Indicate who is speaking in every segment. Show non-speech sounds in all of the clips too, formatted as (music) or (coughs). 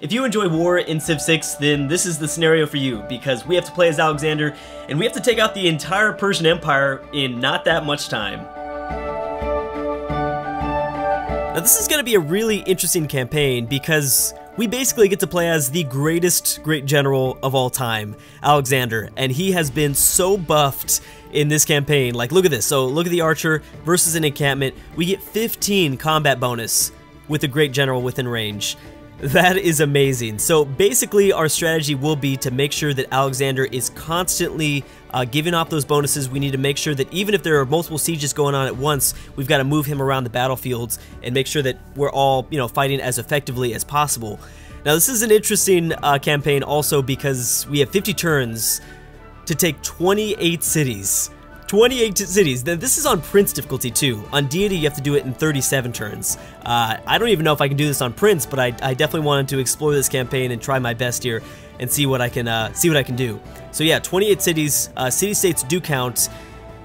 Speaker 1: If you enjoy war in Civ 6, then this is the scenario for you, because we have to play as Alexander, and we have to take out the entire Persian Empire in not that much time. Now this is going to be a really interesting campaign, because we basically get to play as the greatest great general of all time, Alexander, and he has been so buffed in this campaign. Like, look at this. So, look at the archer versus an encampment. We get 15 combat bonus with a great general within range. That is amazing. So basically our strategy will be to make sure that Alexander is constantly uh, giving off those bonuses. We need to make sure that even if there are multiple sieges going on at once, we've got to move him around the battlefields and make sure that we're all, you know, fighting as effectively as possible. Now this is an interesting uh, campaign also because we have 50 turns to take 28 cities. 28 cities. This is on Prince difficulty too. On Deity, you have to do it in 37 turns. Uh, I don't even know if I can do this on Prince, but I, I, definitely wanted to explore this campaign and try my best here and see what I can uh, see what I can do. So yeah, 28 cities. Uh, city states do count,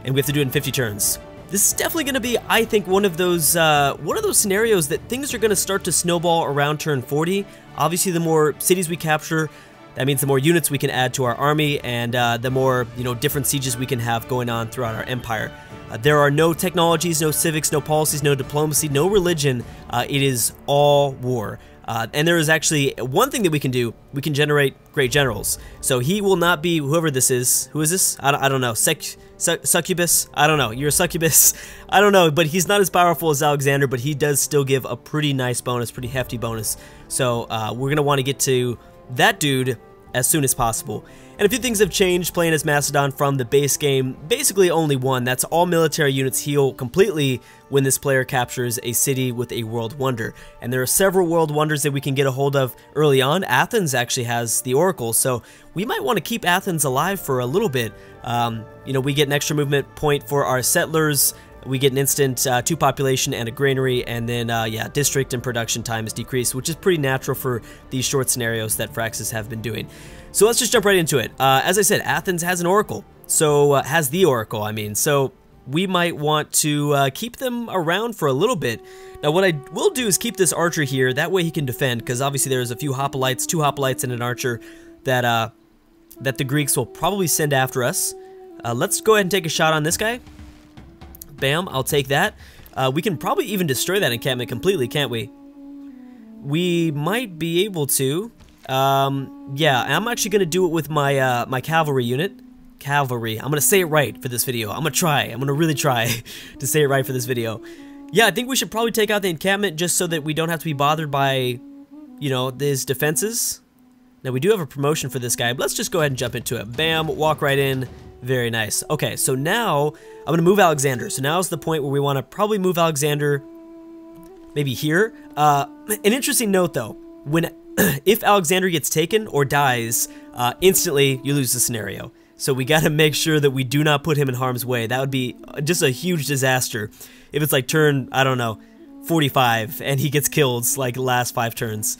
Speaker 1: and we have to do it in 50 turns. This is definitely going to be, I think, one of those uh, one of those scenarios that things are going to start to snowball around turn 40. Obviously, the more cities we capture, that means the more units we can add to our army and uh, the more you know different sieges we can have going on throughout our empire. Uh, there are no technologies, no civics, no policies, no diplomacy, no religion. Uh, it is all war. Uh, and there is actually one thing that we can do. We can generate great generals. So he will not be whoever this is. Who is this? I don't, I don't know. Sec, succubus? I don't know. You're a succubus? (laughs) I don't know. But he's not as powerful as Alexander, but he does still give a pretty nice bonus, pretty hefty bonus. So uh, we're going to want to get to that dude as soon as possible. And a few things have changed playing as Macedon from the base game. Basically only one, that's all military units heal completely when this player captures a city with a world wonder. And there are several world wonders that we can get a hold of early on. Athens actually has the Oracle, so we might want to keep Athens alive for a little bit. Um, you know, we get an extra movement point for our settlers, we get an instant uh, two population and a granary, and then uh, yeah, district and production time is decreased, which is pretty natural for these short scenarios that Firaxis have been doing. So let's just jump right into it. Uh, as I said, Athens has an oracle, so uh, has the oracle. I mean, so we might want to uh, keep them around for a little bit. Now, what I will do is keep this archer here. That way he can defend, because obviously there's a few hoplites, two hoplites, and an archer that uh, that the Greeks will probably send after us. let's go ahead and take a shot on this guy. Bam, I'll take that. Uh, we can probably even destroy that encampment completely, can't we? We might be able to. Um, yeah, I'm actually going to do it with my, uh, my cavalry unit. Cavalry. I'm going to say it right for this video. I'm going to try. I'm going to really try (laughs) to say it right for this video. Yeah, I think we should probably take out the encampment just so that we don't have to be bothered by, you know, these defenses. Now, we do have a promotion for this guy, but let's just go ahead and jump into it. Bam, walk right in. Very nice. Okay, so now I'm going to move Alexander. So now is the point where we want to probably move Alexander maybe here. Uh, an interesting note, though. When (clears throat) If Alexander gets taken or dies, uh, instantly you lose the scenario. So we got to make sure that we do not put him in harm's way. That would be just a huge disaster if it's like turn, I don't know, 45 and he gets killed like last five turns.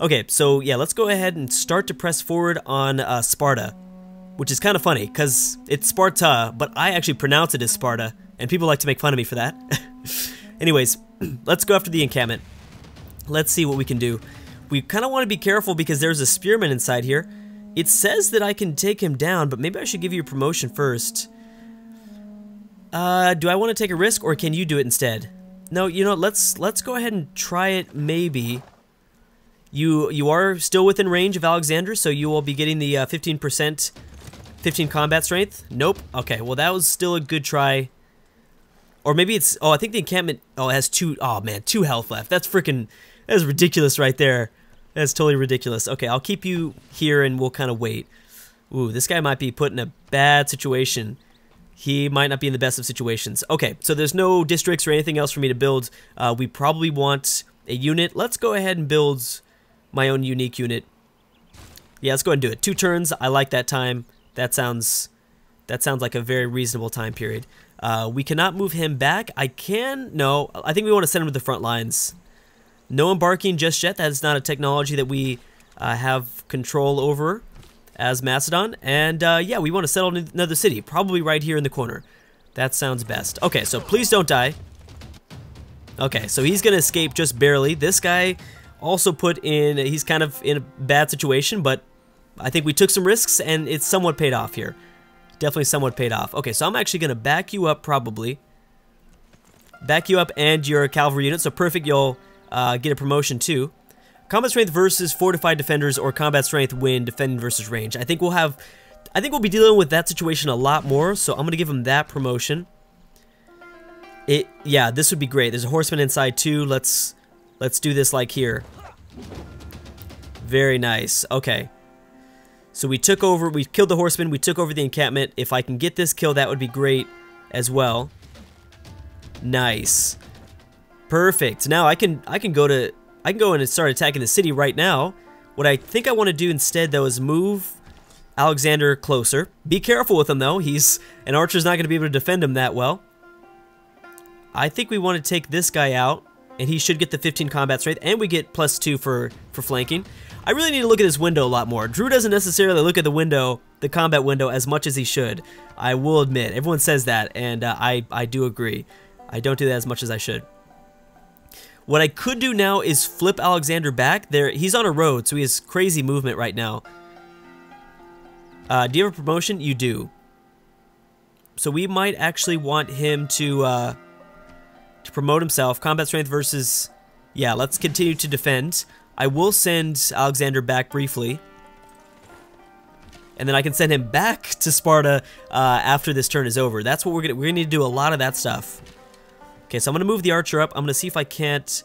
Speaker 1: Okay, so yeah, let's go ahead and start to press forward on uh, Sparta which is kind of funny because it's Sparta, but I actually pronounce it as Sparta, and people like to make fun of me for that. (laughs) Anyways, (clears throat) let's go after the encampment. Let's see what we can do. We kind of want to be careful because there's a spearman inside here. It says that I can take him down, but maybe I should give you a promotion first. Uh, do I want to take a risk, or can you do it instead? No, you know, let's let's go ahead and try it. Maybe. You you are still within range of Alexander, so you will be getting the 15% uh, 15 combat strength? Nope. Okay, well that was still a good try. Or maybe it's, oh, I think the encampment, oh, it has two, oh man, two health left. That's freaking, that's ridiculous right there. That's totally ridiculous. Okay, I'll keep you here and we'll kind of wait. Ooh, this guy might be put in a bad situation. He might not be in the best of situations. Okay, so there's no districts or anything else for me to build. Uh, we probably want a unit. Let's go ahead and build my own unique unit. Yeah, let's go ahead and do it. Two turns. I like that time. That sounds that sounds like a very reasonable time period. Uh, we cannot move him back. I can no. I think we want to send him to the front lines. No embarking just yet. That is not a technology that we uh, have control over as Macedon. And uh, yeah, we want to settle in another city, probably right here in the corner. That sounds best. Okay, so please don't die. Okay, so he's to escape just barely. This guy also put in, he's kind of in a bad situation, but I think we took some risks and it's somewhat paid off here. Definitely somewhat paid off. Okay, so I'm actually going to back you up probably. Back you up and your cavalry unit, so perfect, you'll uh, get a promotion too. Combat strength versus fortified defenders or combat strength when defending versus range. I think we'll have, I think we'll be dealing with that situation a lot more, so I'm going to give him that promotion. It, yeah, this would be great. There's a horseman inside too. Let's, let's do this like here. Very nice. Okay. So we took over, we killed the horseman, we took over the encampment. If I can get this kill, that would be great as well. Nice. Perfect. Now I can I can go to I can go in and start attacking the city right now. What I think I want to do instead though is move Alexander closer. Be careful with him though. He's an archer's not going to be able to defend him that well. I think we want to take this guy out and he should get the 15 combat strength and we get plus 2 for for flanking. I really need to look at this window a lot more. Drew doesn't necessarily look at the window, the combat window, as much as he should. I will admit. Everyone says that, and uh, I, I do agree. I don't do that as much as I should. What I could do now is flip Alexander back. There, He's on a road, so he has crazy movement right now. Uh, do you have a promotion? You do. So we might actually want him to uh, to promote himself. Combat strength versus... Yeah, let's continue to defend. I will send Alexander back briefly. And then I can send him back to Sparta uh, after this turn is over. That's what we're gonna we're gonna need to do a lot of that stuff. Okay, so I'm gonna move the archer up. I'm gonna see if I can't.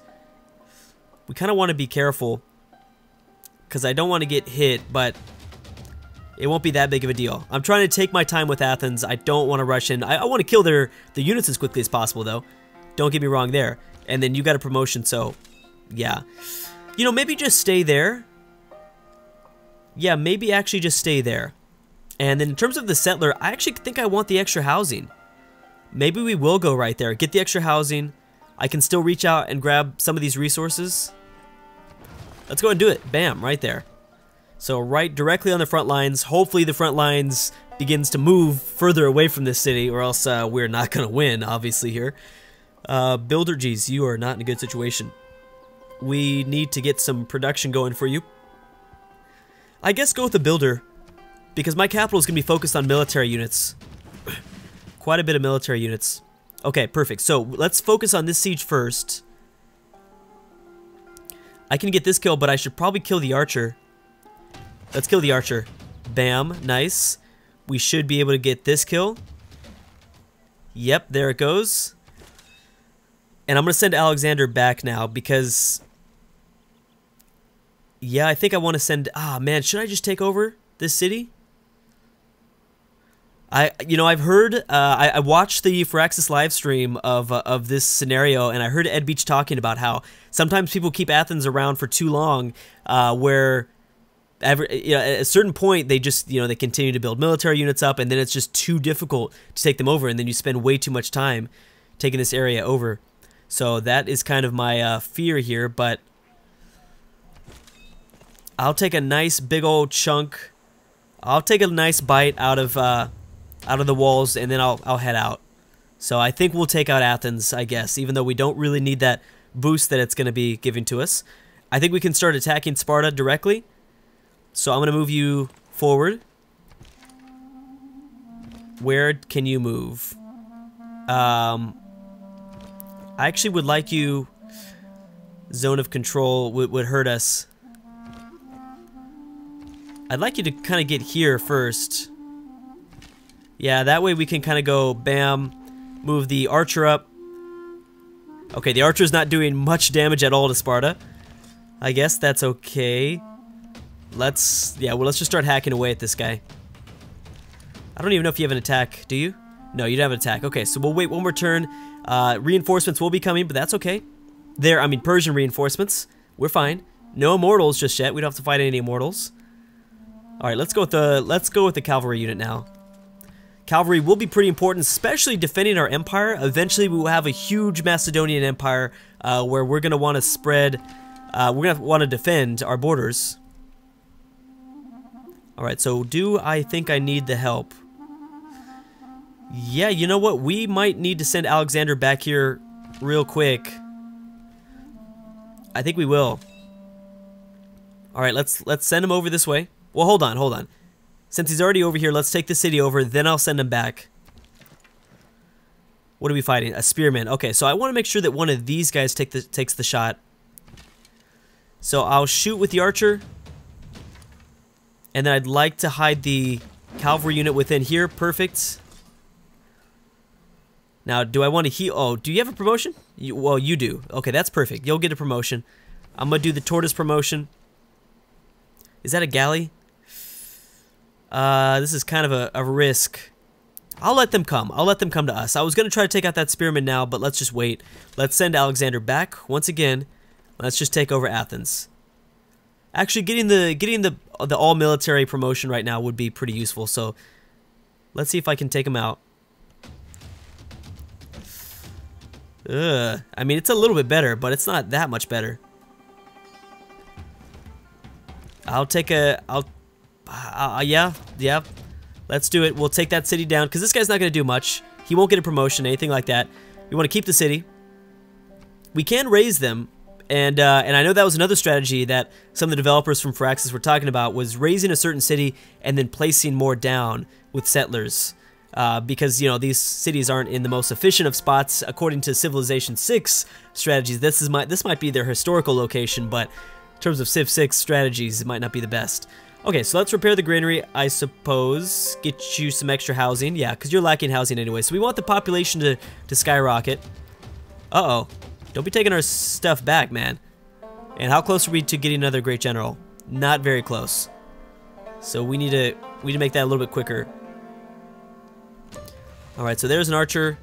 Speaker 1: We kind of want to be careful because I don't want to get hit, but it won't be that big of a deal. I'm trying to take my time with Athens. I don't want to rush in. I, I want to kill their the units as quickly as possible, though. Don't get me wrong there. And then you got a promotion, so yeah. You know, maybe just stay there. Yeah, maybe actually just stay there. And then in terms of the settler, I actually think I want the extra housing. Maybe we will go right there. Get the extra housing. I can still reach out and grab some of these resources. Let's go and do it. Bam, right there. So right directly on the front lines. Hopefully the front lines begins to move further away from this city or else uh, we're not going to win, obviously, here. Uh, Builder, geez, you are not in a good situation we need to get some production going for you. I guess go with the builder, because my capital is going to be focused on military units. (clears throat) Quite a bit of military units. Okay, perfect. So let's focus on this siege first. I can get this kill, but I should probably kill the archer. Let's kill the archer. Bam, nice. We should be able to get this kill. Yep, there it goes. And I'm going to send Alexander back now because yeah, I think I want to send... Ah, man, should I just take over this city? I, you know, I've heard, uh, I, I, watched the Firaxis live stream of, uh, of this scenario, and I heard Ed Beach talking about how sometimes people keep Athens around for too long, uh, where every, you know, at a certain point they just, you know, they continue to build military units up, and then it's just too difficult to take them over, and then you spend way too much time taking this area over. So that is kind of my uh, fear here, but I'll take a nice big old chunk. I'll take a nice bite out of uh, out of the walls, and then I'll I'll head out. So I think we'll take out Athens, I guess, even though we don't really need that boost that it's going to be giving to us. I think we can start attacking Sparta directly. So I'm going to move you forward. Where can you move? Um, I actually would like you... Zone of control would, would hurt us. I'd like you to kind of get here first. Yeah, that way we can kind of go, bam, move the archer up. Okay, the archer's not doing much damage at all to Sparta. I guess that's okay. Let's, yeah, well, let's just start hacking away at this guy. I don't even know if you have an attack, do you? No, you don't have an attack. Okay, so we'll wait one more turn. Uh, reinforcements will be coming, but that's okay. There, I mean, Persian reinforcements. We're fine. No immortals just yet. We don't have to fight any immortals. All right, let's go with the let's go with the cavalry unit now. Cavalry will be pretty important, especially defending our empire. Eventually, we will have a huge Macedonian empire uh, where we're going to want to spread, uh, we're going to want to defend our borders. All right, so do I think I need the help? Yeah, you know what? We might need to send Alexander back here real quick. I think we will. All right, let's let's send him over this way. Well, hold on, hold on. Since he's already over here, let's take the city over, then I'll send him back. What are we fighting? A spearman. Okay, so I want to make sure that one of these guys take the takes the shot. So I'll shoot with the archer. And then I'd like to hide the cavalry unit within here. Perfect. Now, do I want to heal? Oh, do you have a promotion? You, well, you do. Okay, that's perfect. You'll get a promotion. I'm going to do the tortoise promotion. Is that a galley? Uh, this is kind of a, a risk. I'll let them come. I'll let them come to us. I was going to try to take out that spearman now, but let's just wait. Let's send Alexander back once again. Let's just take over Athens. Actually, getting the getting the the all military promotion right now would be pretty useful. So, let's see if I can take him out. Ugh. I mean, it's a little bit better, but it's not that much better. I'll take a... I'll... Uh, uh, yeah, yeah. Let's do it. We'll take that city down, because this guy's not going to do much. He won't get a promotion, anything like that. We want to keep the city. We can raze them, and uh, and I know that was another strategy that some of the developers from Firaxis were talking about, was razing a certain city and then placing more down with settlers uh, because you know these cities aren't in the most efficient of spots according to Civilization 6 strategies. This is my this might be their historical location, but in terms of Civ 6 strategies, it might not be the best. Okay, so let's repair the granary, I suppose. Get you some extra housing. Yeah, because you're lacking housing anyway. So we want the population to, to skyrocket. Uh-oh. Don't be taking our stuff back, man. And how close are we to getting another Great General? Not very close. So we need to we need to make that a little bit quicker. All right, so there's an archer.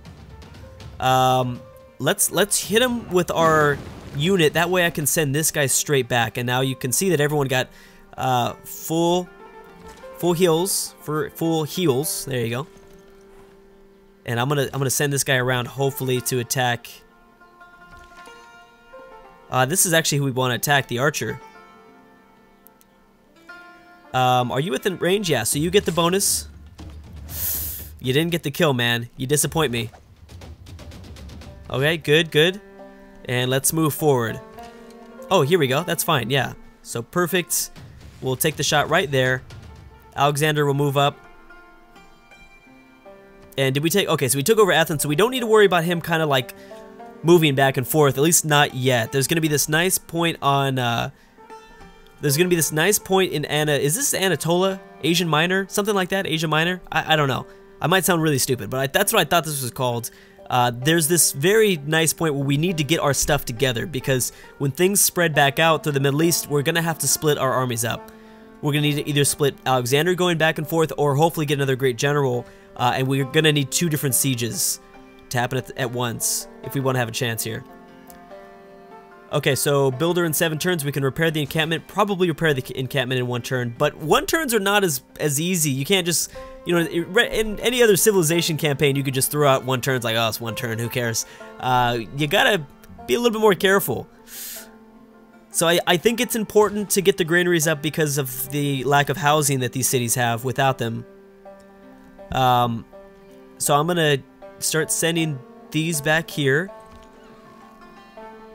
Speaker 1: Um, let's let's hit him with our unit. That way I can send this guy straight back. And now you can see that everyone got uh, full full heals for full heals. There you go. And I'm gonna I'm gonna send this guy around hopefully to attack. Uh, this is actually who we want to attack, the archer. Um, are you within range? Yeah, so you get the bonus. You didn't get the kill, man. You disappoint me. Okay, good, good. And let's move forward. Oh, here we go. That's fine, yeah. So perfect. We'll take the shot right there. Alexander will move up. And did we take... Okay, so we took over Athens, so we don't need to worry about him kind of like moving back and forth, at least not yet. There's going to be this nice point on... Uh, there's going to be this nice point in Anna... Is this Anatolia? Asian Minor? Something like that? Asia Minor? I, I don't know. I might sound really stupid, but I, that's what I thought this was called. Uh, there's this very nice point where we need to get our stuff together because when things spread back out through the Middle East, we're going to have to split our armies up. We're going to need to either split Alexander going back and forth or hopefully get another great general, uh, and we're going to need two different sieges to happen at, at once if we want to have a chance here. Okay, so builder in seven turns, we can repair the encampment, probably repair the encampment in one turn, but one turns are not as, as easy. You can't just you know, in any other civilization campaign, you could just throw out one turn. It's like, oh, it's one turn. Who cares? Uh, you gotta be a little bit more careful. So I, I think it's important to get the granaries up because of the lack of housing that these cities have without them. Um, so I'm gonna start sending these back here.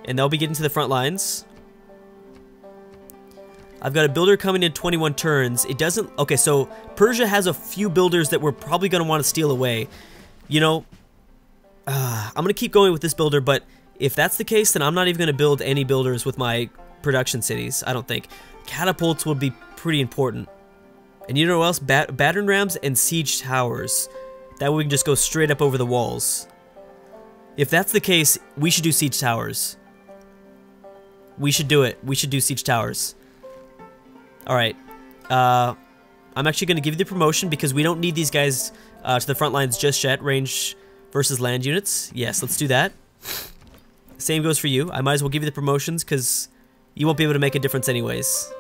Speaker 1: And they'll be getting to the front lines. I've got a builder coming in 21 turns. It doesn't... Okay, so Persia has a few builders that we're probably going to want to steal away. You know, uh, I'm going to keep going with this builder, but if that's the case, then I'm not even going to build any builders with my production cities, I don't think. Catapults would be pretty important. And you know what else? Bat rams and siege towers. That way we can just go straight up over the walls. If that's the case, we should do siege towers. We should do it. We should do siege towers. Alright. Uh, I'm actually going to give you the promotion because we don't need these guys uh, to the front lines just yet. Range versus land units. Yes, let's do that. Same goes for you. I might as well give you the promotions because you won't be able to make a difference anyways.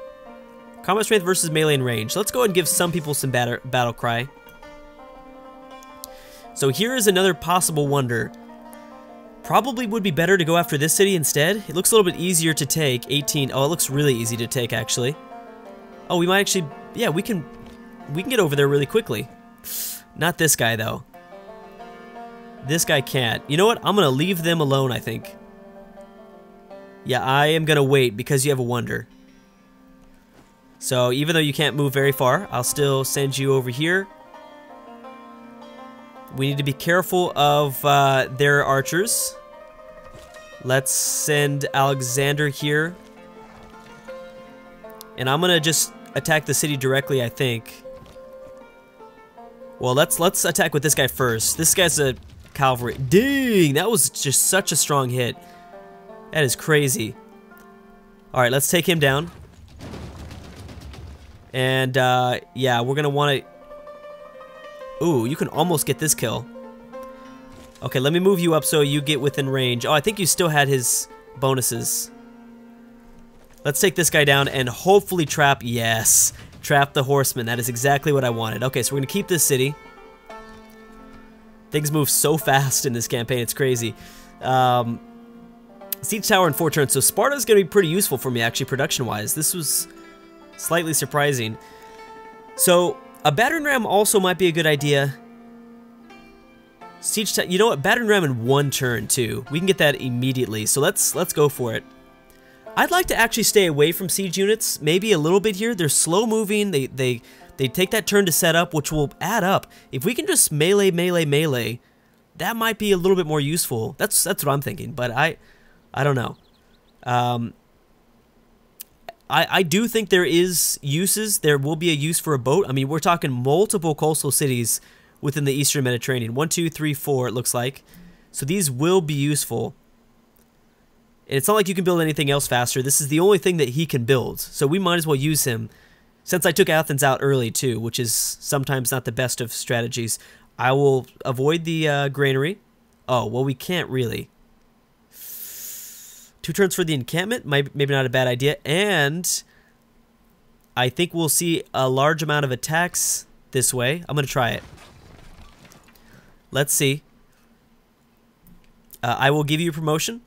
Speaker 1: Combat strength versus melee and range. Let's go ahead and give some people some battle, battle cry. So here is another possible wonder. Probably would be better to go after this city instead. It looks a little bit easier to take. 18. Oh, it looks really easy to take, actually. Oh, we might actually... Yeah, we can... We can get over there really quickly. Not this guy, though. This guy can't. You know what? I'm going to leave them alone, I think. Yeah, I am going to wait because you have a wonder. So even though you can't move very far, I'll still send you over here. We need to be careful of uh, their archers. Let's send Alexander here. And I'm gonna just attack the city directly, I think. Well, let's let's attack with this guy first. This guy's a cavalry. Dang, that was just such a strong hit. That is crazy. All right, let's take him down. And uh, yeah, we're gonna want to. Ooh, you can almost get this kill. Okay, let me move you up so you get within range. Oh, I think you still had his bonuses. Let's take this guy down and hopefully trap. Yes, trap the horseman. That is exactly what I wanted. Okay, so we're gonna keep this city. Things move so fast in this campaign, it's crazy. Um, siege tower in four turns. So Sparta is gonna be pretty useful for me actually, production-wise. This was slightly surprising. So a battering ram also might be a good idea. Siege you know what? Battering ram in one turn too. We can get that immediately. So let's let's go for it. I'd like to actually stay away from siege units, maybe a little bit here. They're slow moving. They they they take that turn to set up, which will add up. If we can just melee, melee, melee, that might be a little bit more useful. That's that's what I'm thinking. But I I don't know. Um, I, I do think there is uses. There will be a use for a boat. I mean, we're talking multiple coastal cities within the Eastern Mediterranean. One, two, three, four, it looks like. So these will be useful. And it's not like you can build anything else faster. This is the only thing that he can build. So we might as well use him. Since I took Athens out early too, which is sometimes not the best of strategies, I will avoid the uh, granary. Oh, well, we can't really. Two turns for the encampment, maybe not a bad idea. And I think we'll see a large amount of attacks this way. I'm going to try it. Let's see. Uh, I will give you a promotion.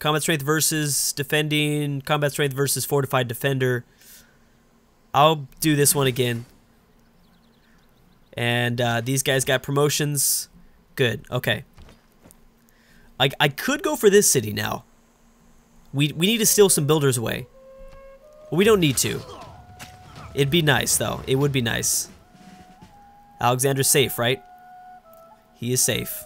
Speaker 1: Combat strength versus defending. Combat strength versus fortified defender. I'll do this one again. And uh, these guys got promotions. Good. Okay. I, I could go for this city now. We, we need to steal some builders away. We don't need to. It'd be nice, though. It would be nice. Alexander's safe, right? He is safe.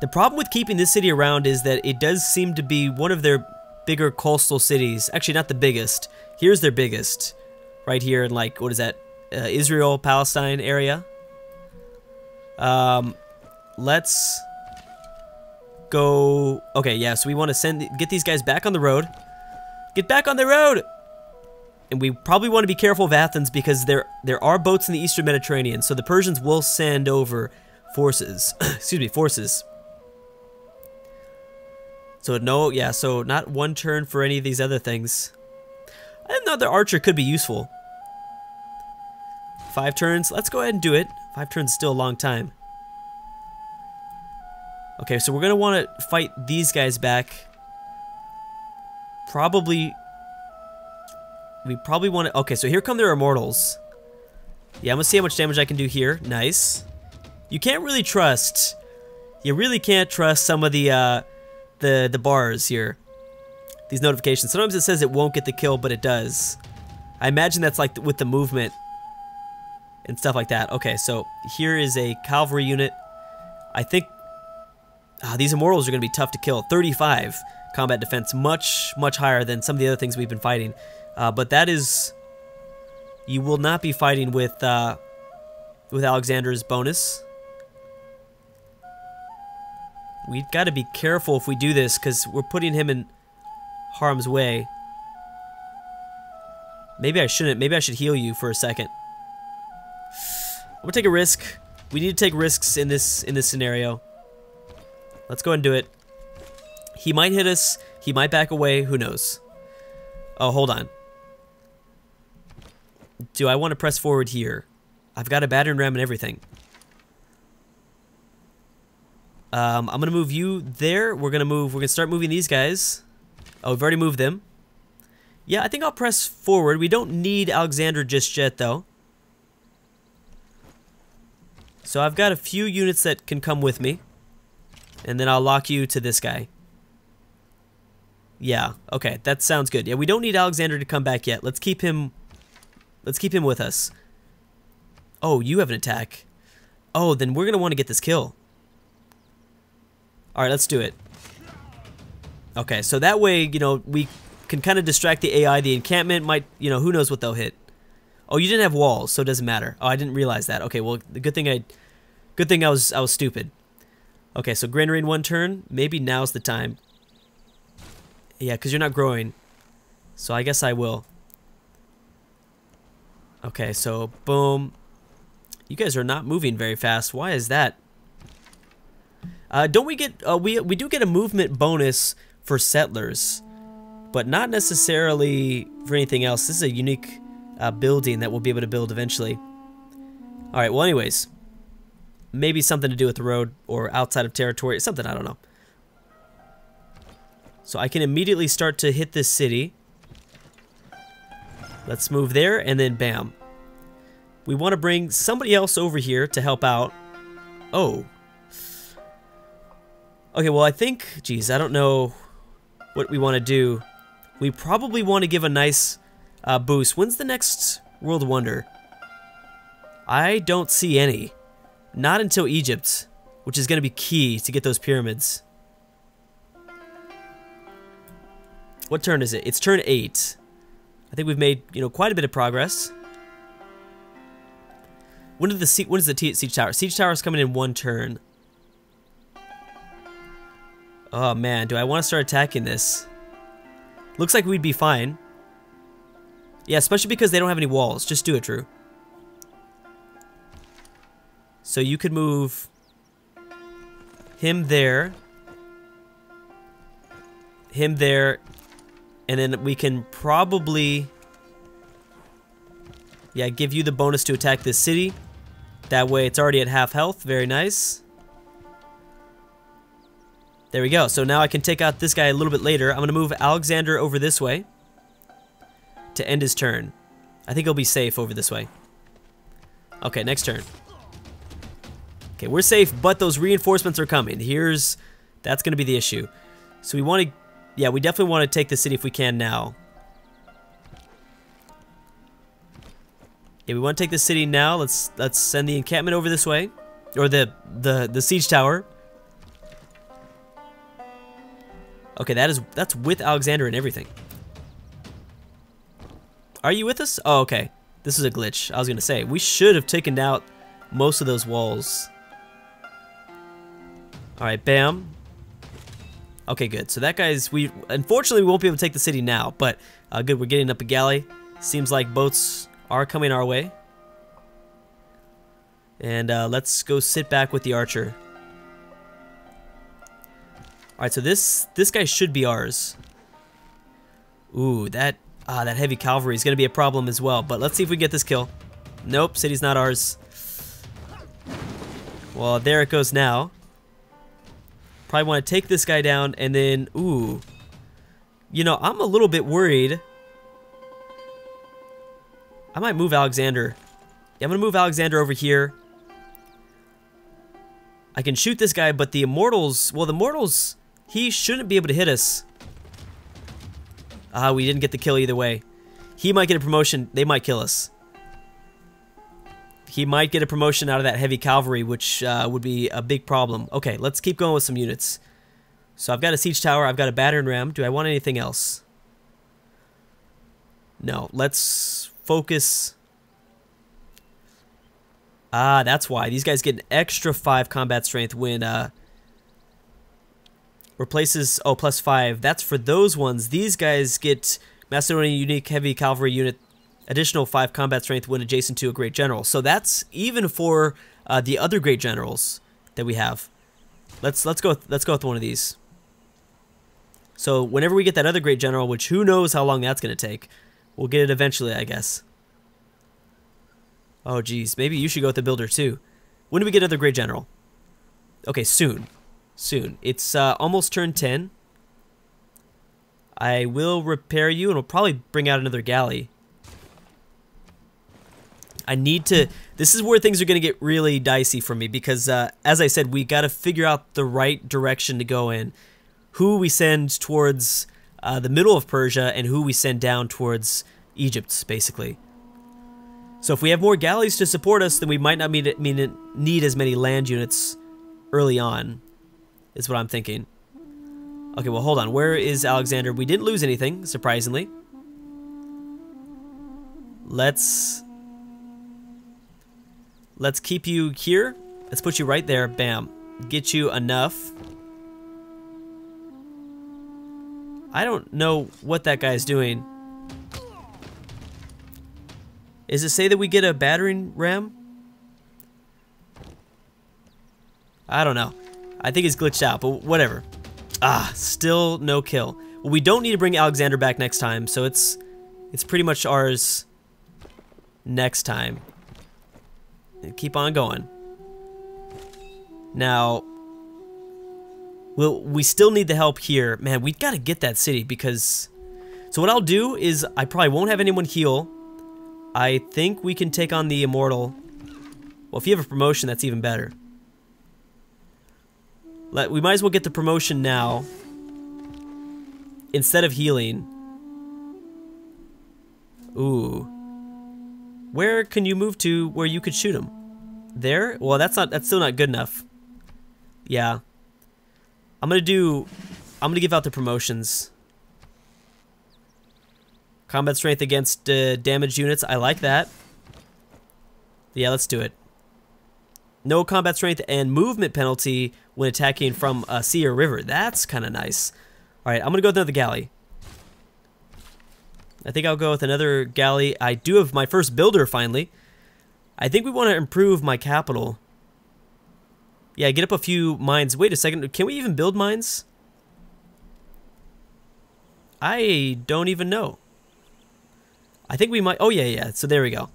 Speaker 1: The problem with keeping this city around is that it does seem to be one of their bigger coastal cities. Actually, not the biggest. Here's their biggest. Right here in, like, what is that? Uh, Israel, Palestine area. Um, let's go... Okay, yeah, so we want to send get these guys back on the road. Get back on the road! And we probably want to be careful of Athens because there there are boats in the Eastern Mediterranean, so the Persians will send over forces. (coughs) Excuse me, forces. So no, yeah, so not one turn for any of these other things. Another archer could be useful. Five turns, let's go ahead and do it. Five turns is still a long time. Okay, so we're gonna want to fight these guys back. Probably we probably want to... Okay, so here come their immortals. Yeah, I'm to see how much damage I can do here. Nice. You can't really trust... You really can't trust some of the, uh, the, the bars here. These notifications. Sometimes it says it won't get the kill, but it does. I imagine that's like with the movement and stuff like that. Okay, so here is a cavalry unit. I think uh, these immortals are going to be tough to kill. 35 combat defense, much, much higher than some of the other things we've been fighting. Uh, but that is, you will not be fighting with uh, with Alexander's bonus. We've got to be careful if we do this because we're putting him in harm's way. Maybe I shouldn't. Maybe I should heal you for a second. I'm gonna take a risk. We need to take risks in this in this scenario. Let's go and do it. He might hit us. He might back away. Who knows? Oh, hold on. Do I want to press forward here? I've got a battering ram and everything. Um, I'm going to move you there. We're going to move, we're going to start moving these guys. Oh, we've already moved them. Yeah, I think I'll press forward. We don't need Alexander just yet, though. So I've got a few units that can come with me. And then I'll lock you to this guy. Yeah, okay, that sounds good. Yeah, we don't need Alexander to come back yet. Let's keep him let's keep him with us. Oh, you have an attack. Oh, then we're gonna want to get this kill. Alright, let's do it. Okay, so that way, you know, we can kind of distract the AI. The encampment might, you know, who knows what they'll hit. Oh, you didn't have walls, so it doesn't matter. Oh, I didn't realize that. Okay, well, the good thing I, good thing I was I was stupid. Okay, so granary in one turn. Maybe now's the time. Yeah, because you're not growing. So I guess I will. Okay, so boom. You guys are not moving very fast. Why is that? Uh, don't we get uh, we we do get a movement bonus for settlers, but not necessarily for anything else. This is a unique uh, building that we'll be able to build eventually. All right. Well, anyways, maybe something to do with the road or outside of territory. Something I don't know. So I can immediately start to hit this city. Let's move there and then bam. We want to bring somebody else over here to help out. Oh. Okay, well I think, geez, I don't know what we want to do. We probably want to give a nice uh, boost. When's the next World Wonder? I don't see any. Not until Egypt, which is going to be key to get those pyramids. What turn is it? It's turn 8. I think we've made, you know, quite a bit of progress. When did the when is the siege tower? Siege tower is coming in one turn. Oh man, do I want to start attacking this? Looks like we'd be fine. Yeah, especially because they don't have any walls. Just do it, Drew. So you could move him there, him there, and then we can probably, yeah, give you the bonus to attack this city. That way it's already at half health. Very nice. There we go. So now I can take out this guy a little bit later. I'm going to move Alexander over this way to end his turn. I think he'll be safe over this way. Okay, next turn. Okay, we're safe, but those reinforcements are coming. Here's... That's going to be the issue. So we want to... Yeah, we definitely want to take the city if we can now. Yeah, we want to take the city now. Let's let's send the encampment over this way. Or the, the, the siege tower. Okay, that is that's with Alexander and everything. Are you with us? Oh, okay. This is a glitch. I was to say, we should have taken out most of those walls. Alright, bam. Okay, good. So that guy's... we Unfortunately, we won't be able to take the city now, but uh, good, we're getting up a galley. Seems like boats are coming our way. And uh, let's go sit back with the archer. Alright, so this this guy should be ours. Ooh, that ah, that heavy cavalry is going to be a problem as well. But let's see if we get this kill. Nope, city's not ours. Well, there it goes now. Probably want to take this guy down and then, ooh. You know, I'm a little bit worried. I might move Alexander. Yeah, I'm going to move Alexander over here. I can shoot this guy, but the Immortals, well, the Immortals, he shouldn't be able to hit us. Ah, uh, we didn't get the kill either way. He might get a promotion. They might kill us he might get a promotion out of that heavy cavalry, which uh, would be a big problem. Okay, let's keep going with some units. So I've got a siege tower, I've got a battering ram. Do I want anything else? No, let's focus. Ah, that's why. These guys get an extra 5 combat strength when uh, replaces, oh, plus 5. That's for those ones. These guys get Macedonian Unique Heavy Cavalry Unit additional 5 combat strength when adjacent to a great general. So that's even for uh, the other great generals that we have. Let's let's go let's go with one of these. So whenever we get that other great general, which who knows how long that's going to take, we'll get it eventually, I guess. Oh geez, maybe you should go with the builder too. When do we get another great general? Okay, soon. Soon. It's uh, almost turn 10. I will repair you and we'll probably bring out another galley. I need to. This is where things are going to get really dicey for me because, uh, as I said, we got to figure out the right direction to go in. Who we send towards uh, the middle of Persia and who we send down towards Egypt, basically. So if we have more galleys to support us, then we might not need as many land units early on, is what I'm thinking. Okay, well, hold on. Where is Alexander? We didn't lose anything, surprisingly. Let's... Let's keep you here. Let's put you right there. Bam. Get you enough. I don't know what that guy's doing. Is it say that we get a battering ram? I don't know. I think it's glitched out, but whatever. Ah, still no kill. Well, we don't need to bring Alexander back next time, so it's it's pretty much ours next time. And keep on going. Now, we'll, we still need the help here. Man, we got to get that city because... So what I'll do is I probably won't have anyone heal. I think we can take on the Immortal. Well, if you have a promotion, that's even better. Let, we might as well get the promotion now. Instead of healing. Ooh. Where can you move to where you could shoot him? There? Well, that's not that's still not good enough. Yeah. I'm gonna do I'm gonna give out the promotions. Combat strength against uh, damaged units. I like that. Yeah, let's do it. No combat strength and movement penalty when attacking from a sea or river. That's kind of nice. All right, I'm going to go with another galley. I think I'll go with another galley. I do have my first builder finally. I think we want to improve my capital. Yeah, get up a few mines. Wait a second. Can we even build mines? I don't even know. I think we might. Oh, yeah, yeah. So there we go.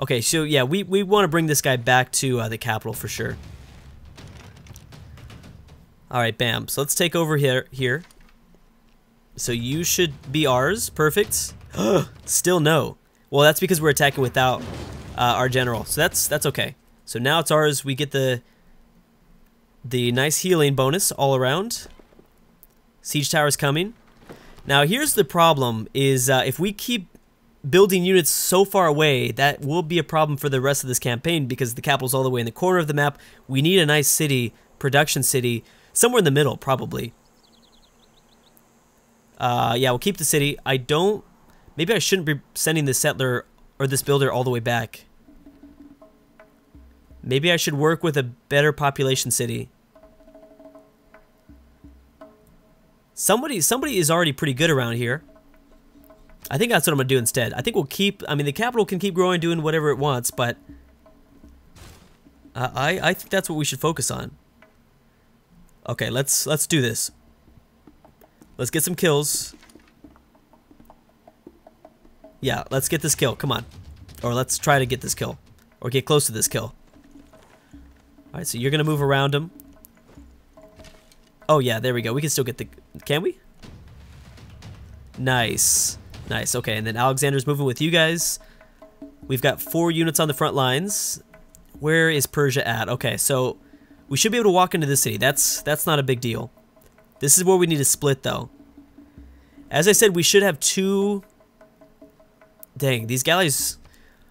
Speaker 1: Okay, so yeah, we, we want to bring this guy back to uh, the capital for sure. Alright, bam. So let's take over here. here. So you should be ours. Perfect. (gasps) Still no. Well, that's because we're attacking without uh, our general. So that's that's okay. So now it's ours. We get the the nice healing bonus all around. Siege tower's coming. Now here's the problem: is uh, if we keep building units so far away, that will be a problem for the rest of this campaign because the capital's all the way in the corner of the map. We need a nice city, production city, somewhere in the middle, probably. Uh, yeah, we'll keep the city. I don't... Maybe I shouldn't be sending this settler or this builder all the way back. Maybe I should work with a better population city. Somebody, somebody is already pretty good around here. I think that's what I'm going to do instead. I think we'll keep... I mean, the capital can keep growing, doing whatever it wants, but... Uh, I, I think that's what we should focus on. Okay, let's let's do this. Let's get some kills. Yeah, let's get this kill. Come on. Or let's try to get this kill. Or get close to this kill. Alright, so you're going to move around him. Oh, yeah, there we go. We can still get the... Can we? Nice. Nice. Okay, and then Alexander's moving with you guys. We've got four units on the front lines. Where is Persia at? Okay, so we should be able to walk into the city. That's that's not a big deal. This is where we need to split, though. As I said, we should have two... Dang, these galleys...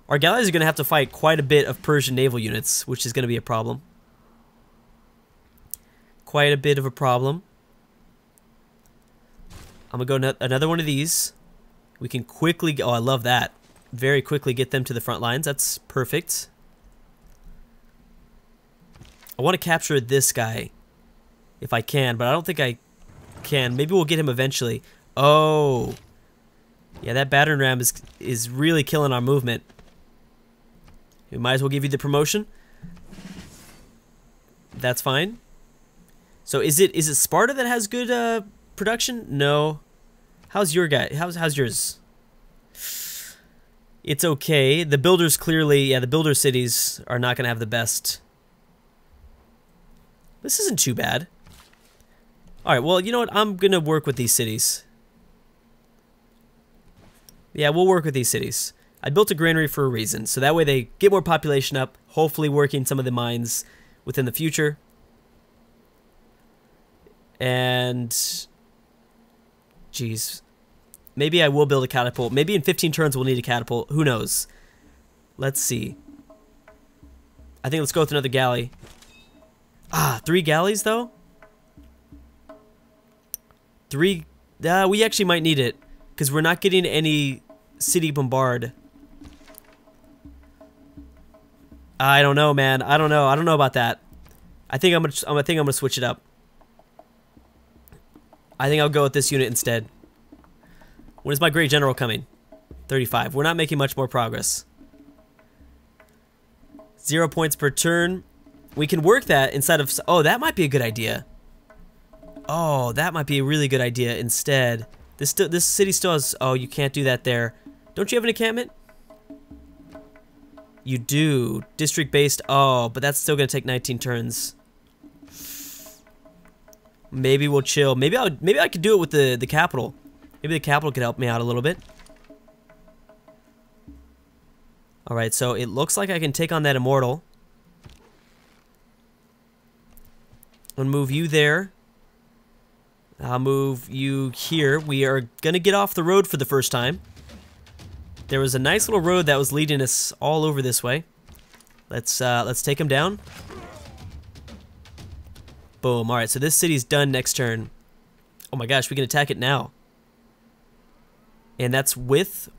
Speaker 1: Our galleys are going to have to fight quite a bit of Persian naval units, which is going to be a problem. Quite a bit of a problem. I'm going to go another one of these. We can quickly... Oh, I love that. Very quickly get them to the front lines. That's perfect. I want to capture this guy if I can, but I don't think I can. Maybe we'll get him eventually. Oh. Yeah, that battering ram is, is really killing our movement. We might as well give you the promotion. That's fine. So is it is it Sparta that has good uh, production? No. How's your guy? How's how's yours? It's okay. The builders clearly, yeah, the builder cities are not going to have the best. This isn't too bad. All right, well, you know what? I'm going to work with these cities. Yeah, we'll work with these cities. I built a granary for a reason, so that way they get more population up, hopefully working some of the mines within the future. And jeez. Maybe I will build a catapult. Maybe in 15 turns we'll need a catapult. Who knows? Let's see. I think let's go with another galley. Ah, three galleys though? Three... Uh, we actually might need it. Because we're not getting any city bombard. I don't know, man. I don't know. I don't know about that. I think I'm gonna. I think I'm gonna switch it up. I think I'll go with this unit instead. When is my great general coming? 35. We're not making much more progress. Zero points per turn. We can work that instead of... Oh, that might be a good idea. Oh, that might be a really good idea instead. This this city still has... Oh, you can't do that there. Don't you have an encampment? You do. District-based. Oh, but that's still going to take 19 turns. Maybe we'll chill. Maybe I maybe I could do it with the the capital. Maybe the capital could help me out a little bit. All right, so it looks like I can take on that immortal. I'll move you there. I'll move you here. We are gonna get off the road for the first time. There was a nice little road that was leading us all over this way. Let's uh, let's take him down. Boom. All right, so this city's done next turn. Oh my gosh, we can attack it now. And that's with...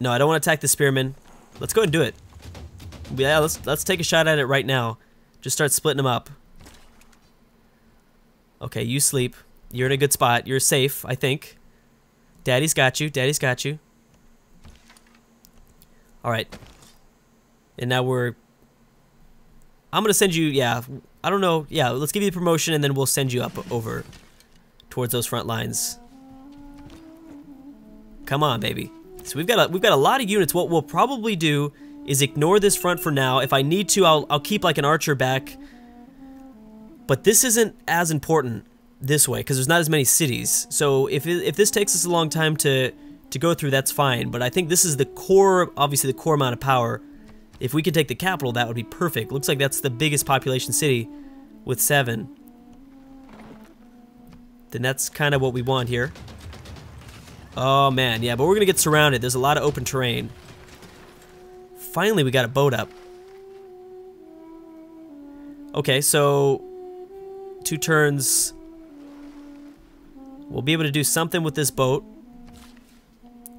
Speaker 1: No, I don't want to attack the spearmen. Let's go and do it. Yeah, let's let's take a shot at it right now. Just start splitting them up. Okay, you sleep. You're in a good spot. You're safe, I think. Daddy's got you. Daddy's got you. All right. And now we're I'm gonna send you, yeah, I don't know, yeah, let's give you the promotion and then we'll send you up over towards those front lines. Come on, baby. So we've got a, we've got a lot of units. What we'll probably do is ignore this front for now. If I need to, I'll, I'll keep like an archer back. But this isn't as important this way because there's not as many cities. So if, if this takes us a long time to, to go through, that's fine. But I think this is the core, obviously the core amount of power if we could take the capital, that would be perfect. Looks like that's the biggest population city with seven. Then that's kind of what we want here. Oh man, yeah, but we're gonna get surrounded. There's a lot of open terrain. Finally, we got a boat up. Okay, so two turns. We'll be able to do something with this boat.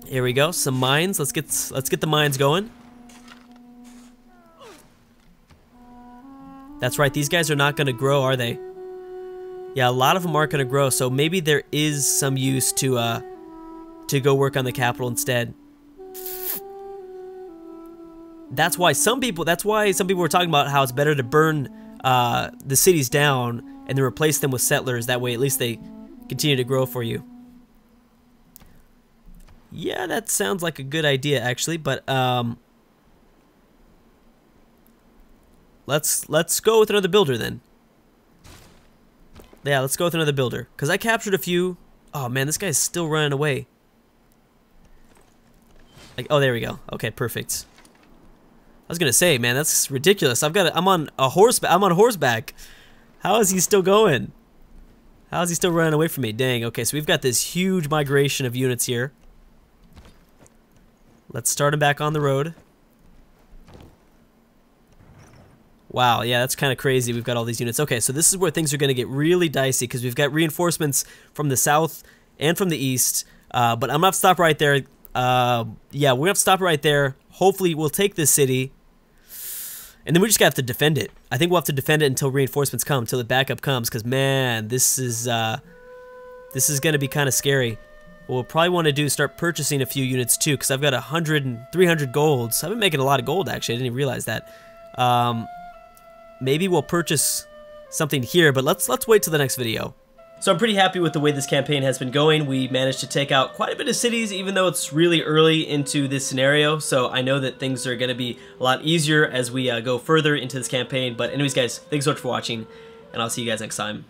Speaker 1: Here we go. Some mines. Let's get let's get the mines going. That's right, these guys are not going to grow, are they? Yeah, a lot of them aren't going to grow, so maybe there is some use to, uh, to go work on the capital instead. That's why some people, that's why some people were talking about how it's better to burn, uh, the cities down and then replace them with settlers. That way, at least they continue to grow for you. Yeah, that sounds like a good idea, actually, but, um, Let's let's go with another builder then. Yeah, let's go with another builder. Because I captured a few. Oh man, this guy's still running away. Like, oh, there we go. Okay, perfect. I was gonna say, man, that's ridiculous. I've got, a, I'm on a horse, I'm on horseback. How is he still going? How is he still running away from me? Dang. Okay, so we've got this huge migration of units here. Let's start him back on the road. Wow, yeah, that's kind of crazy. We've got all these units. Okay, so this is where things are going to get really dicey because we've got reinforcements from the south and from the east. Uh, but I'm going to stop right there. Uh, yeah, we're going to stop right there. Hopefully, we'll take this city. And then we just got to have to defend it. I think we'll have to defend it until reinforcements come, until the backup comes. Because, man, this is, uh, this is going to be kind of scary. What we'll probably want to do is start purchasing a few units, too. Because I've got 100 and 300 golds. I've been making a lot of gold, actually. I didn't even realize that. Um, maybe we'll purchase something here, but let's let's wait till the next video. So I'm pretty happy with the way this campaign has been going. We managed to take out quite a bit of cities, even though it's really early into this scenario. So I know that things are going to be a lot easier as we uh, go further into this campaign. But anyways, guys, thanks so much for watching, and I'll see you guys next time.